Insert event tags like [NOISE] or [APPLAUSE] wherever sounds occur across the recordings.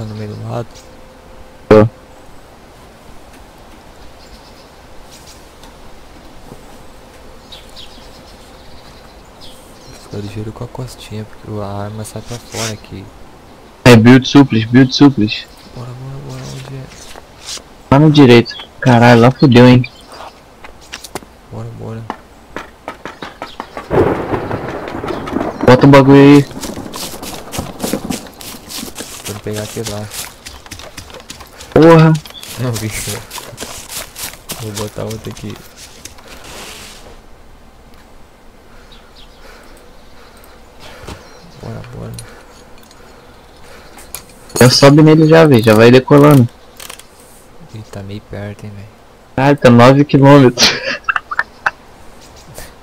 No meio do mato? Tô. Fica ligeiro com a costinha, porque a arma sai pra fora aqui. É build suples, build suples. Bora, bora, bora, onde é? Lá no direito. Caralho, lá fudeu, hein. Bora, bora. Bota um bagulho aí. Pegar aqui lá. Porra. Não vi. Vou botar outro aqui. Bora, bora. Já sobe nele já, velho. Já vai decolando. Ele tá meio perto, hein, velho. Caralho, tá 9km. [LAUGHS]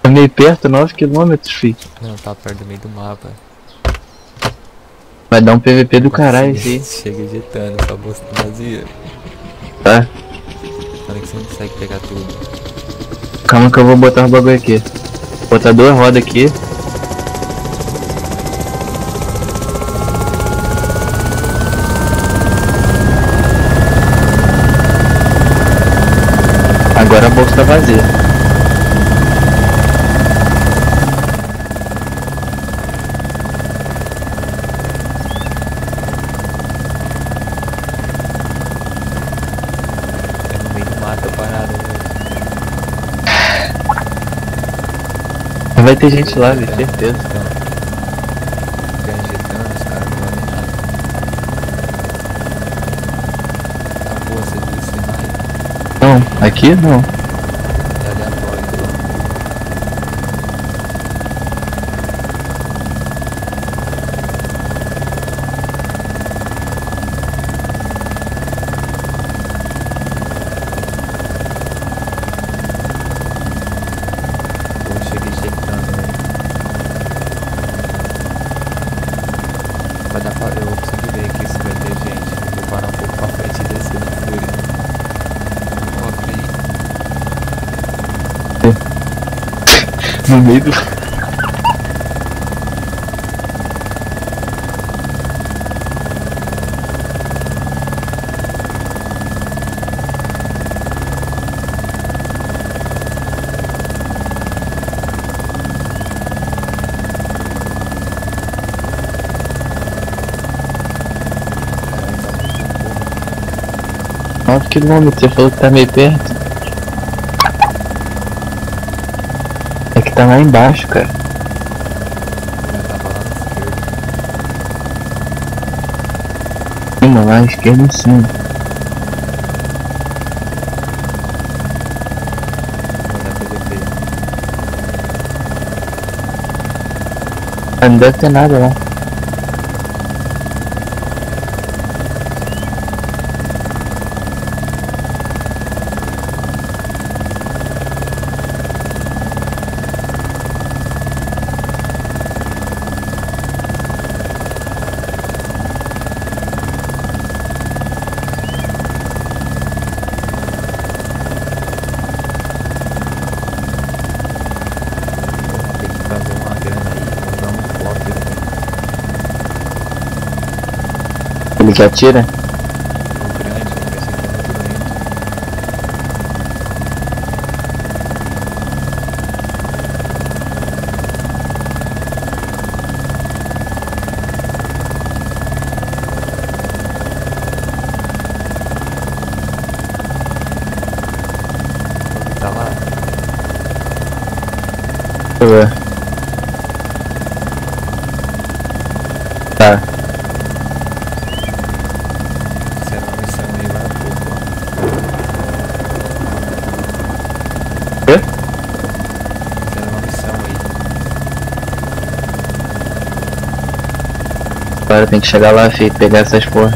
tá meio perto, 9km, fi. Não, tá perto do meio do mapa. Vai dar um PVP do caralho aí. Chega editando, sua bolsa tá vazia. Tá? Olha que você não consegue pegar tudo. Calma que eu vou botar o bagulho aqui. Vou botar duas rodas aqui. Agora a bolsa tá vazia. Vai ter gente lá, velho, certeza. Não vão ver Vai dar pra. Eu consigo ver aqui se vai ter gente. Vou parar um pouco pra frente e descer no fúria. Cofre aí. No meio do. Caralho, 9 km, você falou que tá meio perto. É que tá lá embaixo, cara. tava lá esquerda. Em cima. Não deve ter nada lá. Onde tá lá? Deixa eu ver. Agora tem que chegar lá, filho, pegar essas porra.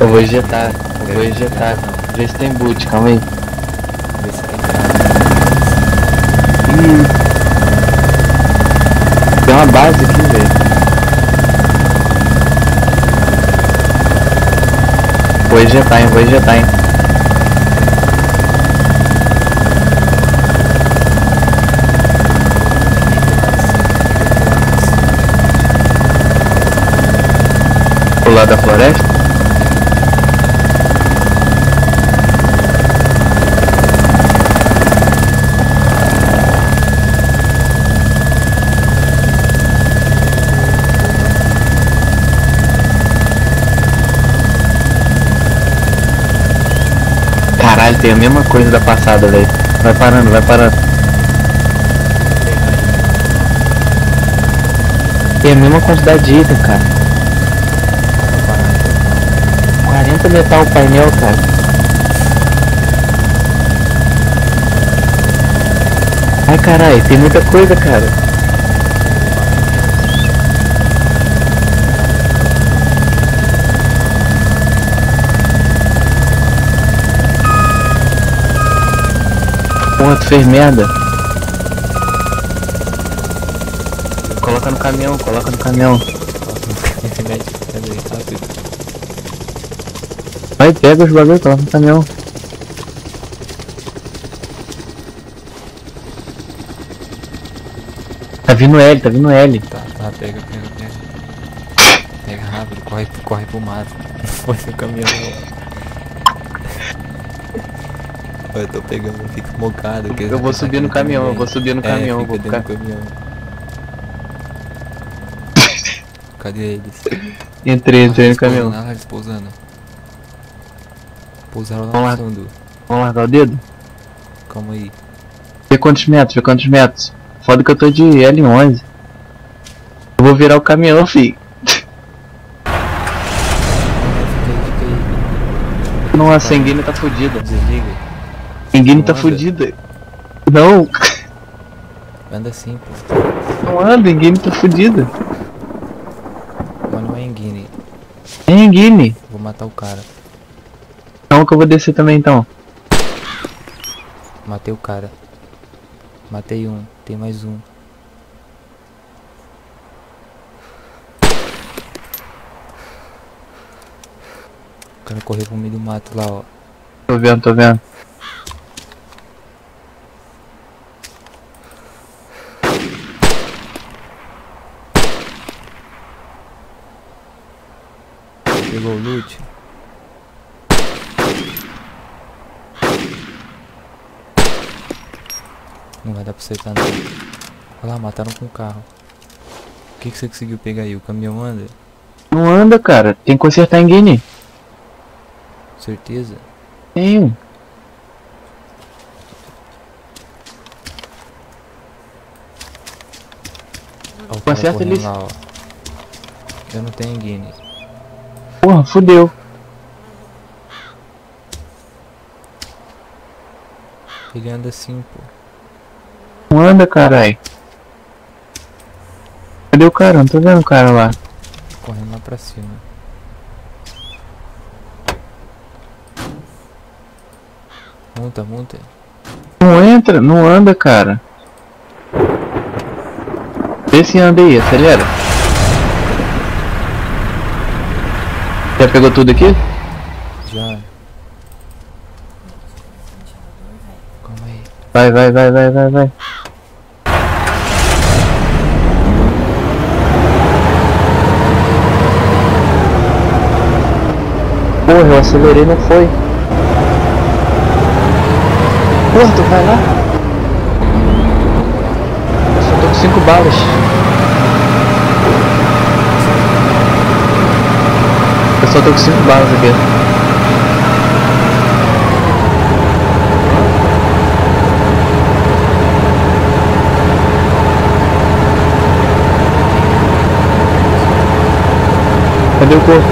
Eu vou injetar, eu vou injetar. Vê se tem boot, calma aí. Vê se tem. Ih. Tem uma base aqui, velho. Vou injetar, hein, vou injetar, hein. Lado da floresta? Tem a mesma coisa da passada, velho. Vai parando, vai parando. Tem a mesma quantidade de item, cara. 40 metal o painel, cara. Ai caralho, tem muita coisa, cara. Porra, tu fez merda. Coloca no caminhão, coloca no caminhão. Vai, pega os bagulho, coloca no caminhão. Tá vindo L, tá vindo L. Tá, tá, pega, pega, pega. Pega rápido, corre, corre pro mato. [LAUGHS] Foi no caminhão. Ó, Eu tô pegando, fica mocado. Eu vou subir no aqui caminhão, eu vou subir no É, caminhão, vou ficar. caminhão. [LAUGHS] Cadê eles? Entrei, entrei Ah, no caminhão. Ah, eles pousando. Pousaram lá Vamos. Vamos largar o dedo? Calma aí. Vê quantos metros, vê quantos metros. Foda que eu tô de L11. Eu vou virar o caminhão, fi. [LAUGHS] Nossa, a Enguine tá fudida. Desliga. Enguine tá anda. fudida. Não, Anda pô. não anda, Enguine tá fudida. Mas não é Enguine. É Enguine. Vou matar o cara. Calma que eu vou descer também então. Matei o cara. Matei um. Tem mais um. O cara correu pro meio do mato lá, ó. Tô vendo, tô vendo. Pegou o loot. Não vai dar pra acertar não. Olha lá, mataram com o carro. O que, que você conseguiu pegar aí? O caminhão anda? Não anda, cara. Tem que consertar Enguine. Certeza? Tenho. Ó, Conserta lá, ó. Eu não tenho Guine. Porra, fudeu. Ele anda assim, pô. Não anda, carai. Cadê o cara? Não tô vendo o cara lá. Correndo lá pra cima. Monta, monta. Não entra, não anda, cara. Vê se anda aí, acelera. Já pegou tudo aqui? Já. Calma aí. Vai, vai, vai, vai, vai, vai. Porra, eu acelerei não foi. Porra, tu vai lá? Eu só tô com 5 balas. Eu só tô com 5 balas aqui. Cadê o corpo?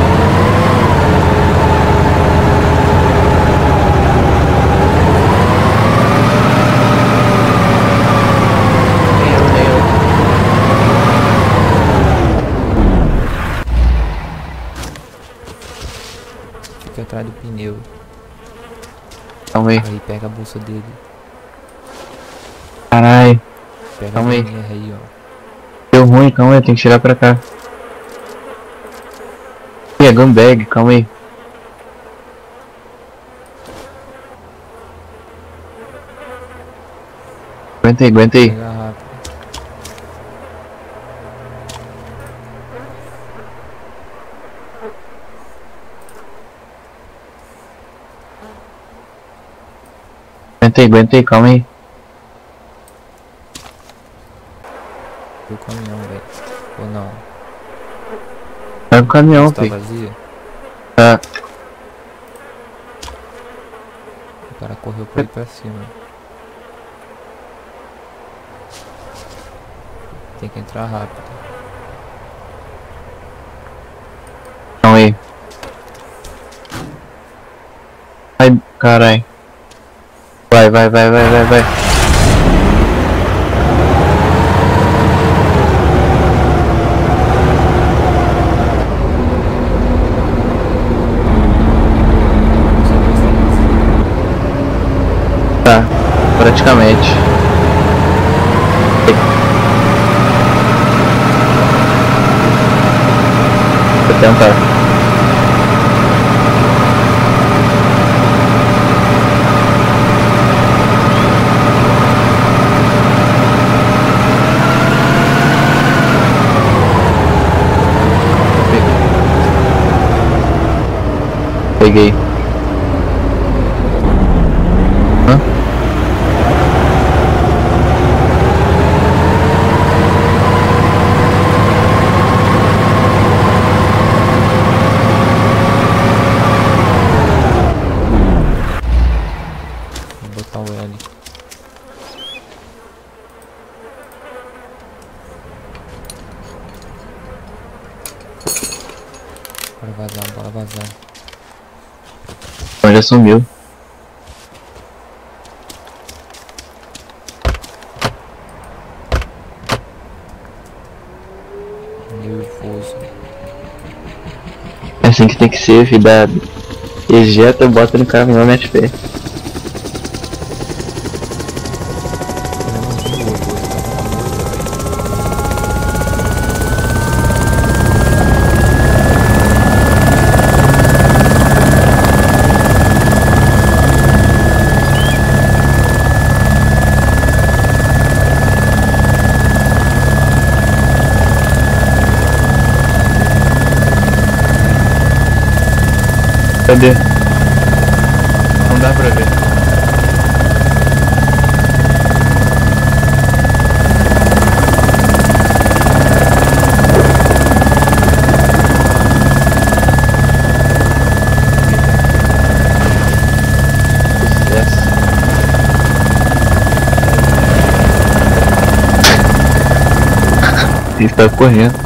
Nem eu, nem eu. aqui atrás do pneu. Calma aí. Aí pega a bolsa dele. Caralho. Pega Calma aí. Aí. Deu ruim, calma aí, tem que tirar pra cá. Ih, é gunbag, calma aí. Aguenta aí, aguenta aí. Pega rápido. Aguenta aí, aguenta aí, calma aí. Do caminhão, velho. Ou não? Vai pro caminhão, Tá filho. vazia? Tá. O cara correu pra ir pra cima. Tem que entrar rápido. Calma aí. Ai, carai. Vai, vai, vai, vai, vai, vai. Tá, praticamente. Vou tentar. Okay. Já sumiu. Nervoso. É assim que tem que ser. Dá- Ejeta, bota no caminhão mete pé. Eu não vi o outro, o outro tava na moita, velho. Cadê? Não dá pra ver. Ele tá correndo.